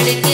it